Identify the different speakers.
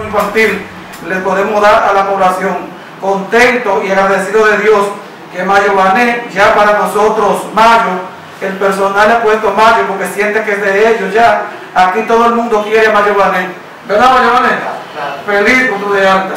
Speaker 1: infantil le podemos dar a la población. Contento y agradecido de Dios que Mayo Bané, ya para nosotros Mayo, el personal ha puesto Mayo porque siente que es de ellos ya. Aquí todo el mundo quiere Mayo Bané. ¿Verdad Mayo Bané? Feliz con tu de alta.